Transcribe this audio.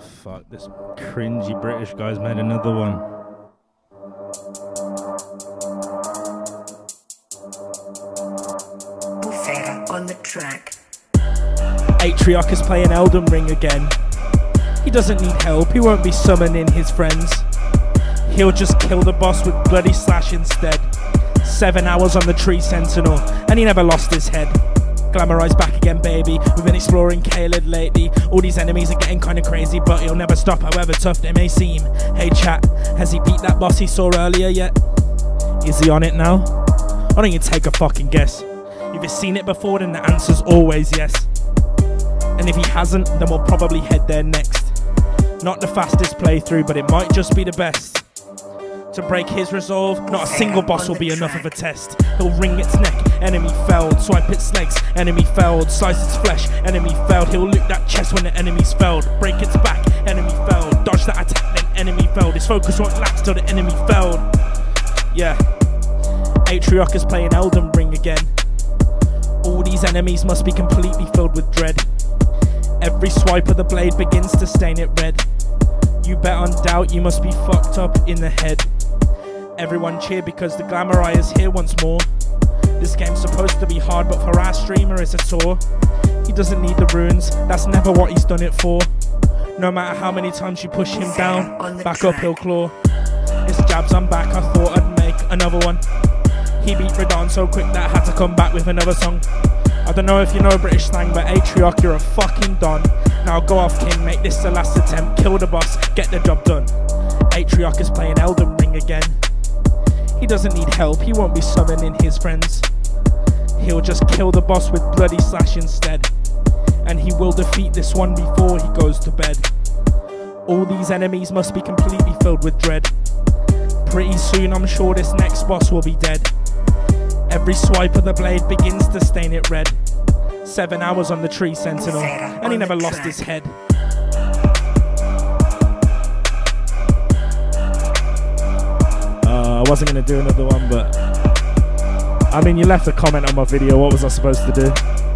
fuck, this cringy British guy's made another one. On the track. Atrioc is playing Elden Ring again. He doesn't need help, he won't be summoning his friends. He'll just kill the boss with Bloody Slash instead. Seven hours on the tree sentinel, and he never lost his head. Glamorized back again, baby. We've been exploring Caelid lately. All these enemies are getting kinda crazy, but he'll never stop, however tough they may seem. Hey chat, has he beat that boss he saw earlier yet? Is he on it now? Why don't you take a fucking guess? If you've seen it before, then the answer's always yes. And if he hasn't, then we'll probably head there next. Not the fastest playthrough, but it might just be the best. To break his resolve, not a single boss will be enough of a test. He'll wring its neck, enemy felled. Swipe its legs, enemy felled. Slice its flesh, enemy felled. He'll loot that chest when the enemy's felled. Break its back, enemy felled. Dodge that attack, then enemy felled. His focus won't lapse till the enemy felled. Yeah. Atrioc is playing Elden Ring again. All these enemies must be completely filled with dread. Every swipe of the blade begins to stain it red. You bet on doubt you must be fucked up in the head. Everyone cheer because the Glamour Eye is here once more. This game's supposed to be hard, but for our streamer it's a tour. He doesn't need the runes, that's never what he's done it for. No matter how many times you push him down, back up he'll claw. It's jabs I'm back, I thought I'd make another one. He beat Radahn so quick that I had to come back with another song. I don't know if you know British slang, but Atrioc, you're a fucking don. Now go off, King, make this the last attempt. Kill the boss, get the job done. Atrioc is playing Elden Ring again. He doesn't need help, he won't be summoning his friends. He'll just kill the boss with Bloody Slash instead. And he will defeat this one before he goes to bed. All these enemies must be completely filled with dread. Pretty soon, I'm sure this next boss will be dead. Every swipe of the blade begins to stain it red. Seven hours on the tree sentinel, and he never lost his head. Wasn't gonna do another one, but I mean, you left a comment on my video. What was I supposed to do?